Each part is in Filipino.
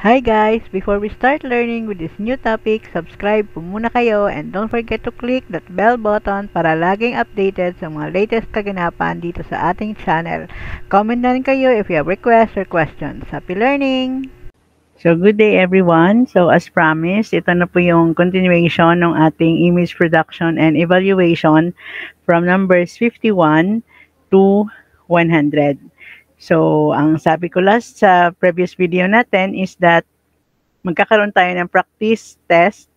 Hi guys! Before we start learning with this new topic, subscribe po muna kayo and don't forget to click that bell button para laging updated sa mga latest kaganapan dito sa ating channel. Comment na rin kayo if you have requests or questions. Happy learning! So, good day everyone. So, as promised, ito na po yung continuation ng ating image production and evaluation from numbers 51 to 100. So, ang sabi ko last sa previous video natin is that magkakaroon tayo ng practice test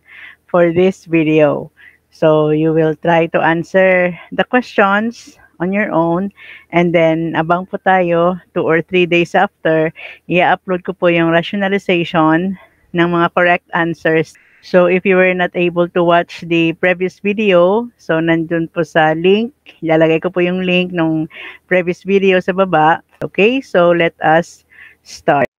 for this video. So, you will try to answer the questions on your own and then abang po tayo 2 or 3 days after, i-upload ko po yung rationalization ng mga correct answers So, if you were not able to watch the previous video, so nandun po sa link, ilalagay ko po yung link ng previous video sa baba. Okay, so let us start.